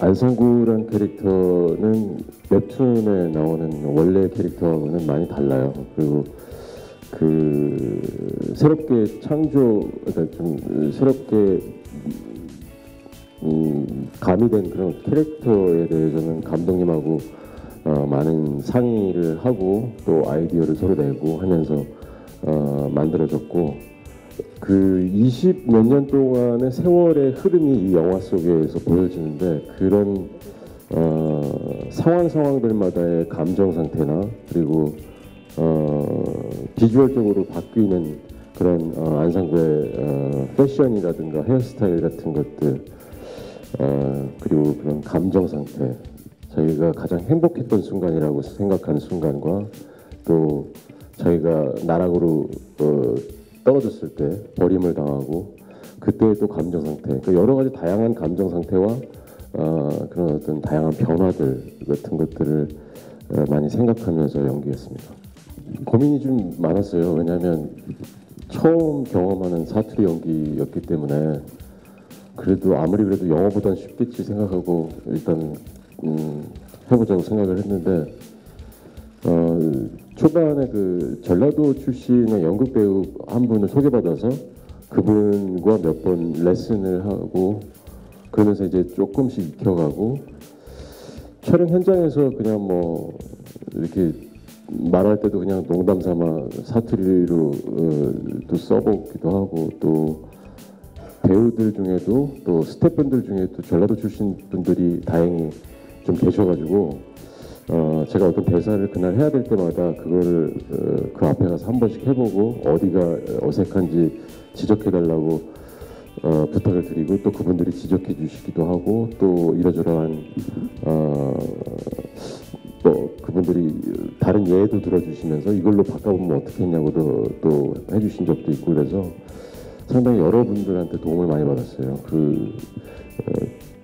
안상구란 캐릭터는 웹툰에 나오는 원래 캐릭터하고는 많이 달라요. 그리고 그 새롭게 창조, 그러니까 좀 새롭게 음, 가미된 그런 캐릭터에 대해서는 감독님하고 어, 많은 상의를 하고 또 아이디어를 서로 내고 하면서 어, 만들어졌고 그 20몇 년 동안의 세월의 흐름이 이 영화 속에서 보여지는데 그런 어, 상황 상황들마다의 감정 상태나 그리고 어, 비주얼적으로 바뀌는 그런 어, 안상구의 어, 패션이라든가 헤어스타일 같은 것들 어, 그리고 그런 감정 상태 저희가 가장 행복했던 순간이라고 생각하는 순간과 또 저희가 나락으로 어, 떨어졌을 때 버림을 당하고 그때의 또 감정 상태 그 여러 가지 다양한 감정 상태와 어, 그런 어떤 다양한 변화들 같은 것들을 어, 많이 생각하면서 연기했습니다. 고민이 좀 많았어요. 왜냐하면 처음 경험하는 사투리 연기였기 때문에 그래도 아무리 그래도 영어보단 쉽겠지 생각하고 일단 음, 해보자고 생각을 했는데 어, 초반에 그 전라도 출신의 연극 배우 한 분을 소개받아서 그분과 몇 번 레슨을 하고 그러면서 이제 조금씩 익혀가고 촬영 현장에서 그냥 뭐 이렇게 말할 때도 그냥 농담 삼아 사투리로 어, 또 써보기도 하고 또 배우들 중에도 또 스태프분들 중에도 전라도 출신 분들이 다행히 좀 계셔가지고 어, 제가 어떤 대사를 그날 해야 될 때마다 그거를 어, 그 앞에 가서 한 번씩 해보고 어디가 어색한지 지적해달라고 어, 부탁을 드리고 또 그분들이 지적해 주시기도 하고 또 이러저러한 어, 또 그분들이 다른 예도 들어주시면서 이걸로 바꿔보면 어떻게 했냐고도 또 해주신 적도 있고 그래서 상당히 여러분들한테 도움을 많이 받았어요. 그 어,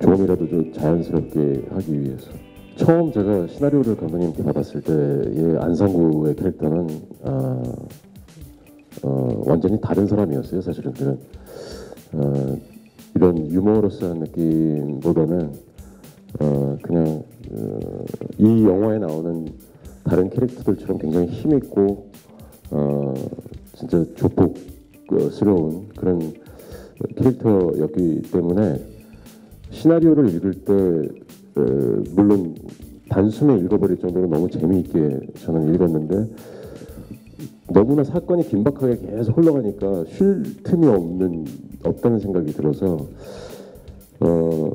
조금이라도 좀 자연스럽게 하기 위해서. 처음 제가 시나리오를 감독님께 받았을 때의 안상구의 캐릭터는 아, 어, 완전히 다른 사람이었어요. 사실은 그는 어, 이런 유머러스한 느낌보다는 어, 그냥 어, 이 영화에 나오는 다른 캐릭터들처럼 굉장히 힘 있고 어, 진짜 조폭스러운 그런 캐릭터였기 때문에 시나리오를 읽을 때 어, 물론 단숨에 읽어버릴 정도로 너무 재미있게 저는 읽었는데 너무나 사건이 긴박하게 계속 흘러가니까 쉴 틈이 없는 없다는 생각이 들어서 어,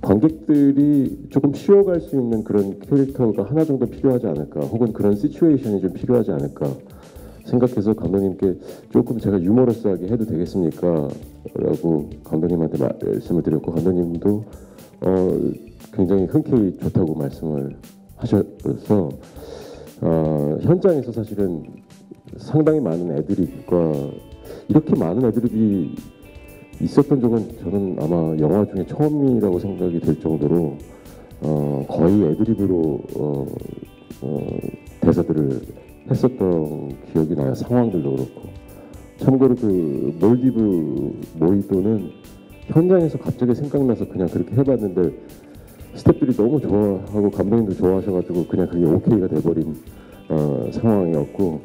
관객들이 조금 쉬어갈 수 있는 그런 캐릭터가 하나 정도 필요하지 않을까 혹은 그런 시츄에이션이 좀 필요하지 않을까 생각해서 감독님께 조금 제가 유머러스하게 해도 되겠습니까? 라고 감독님한테 말씀을 드렸고 감독님도 어, 굉장히 흔쾌히 좋다고 말씀을 하셔서 어, 현장에서 사실은 상당히 많은 애드립과 이렇게 많은 애드립이 있었던 적은 저는 아마 영화 중에 처음이라고 생각이 될 정도로 어, 거의 애드립으로 어, 어, 대사들을 했었던 기억이 나요. 상황들도 그렇고. 참고로 그 몰디브 모히또는 현장에서 갑자기 생각나서 그냥 그렇게 해봤는데 스태프들이 너무 좋아하고 감독님도 좋아하셔가지고 그냥 그게 오케이가 돼버린 어, 상황이었고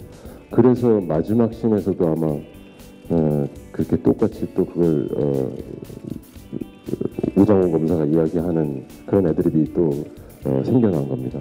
그래서 마지막 씬에서도 아마 어, 그렇게 똑같이 또 그걸 어, 오장원 검사가 이야기하는 그런 애드립이 또 어, 생겨난 겁니다.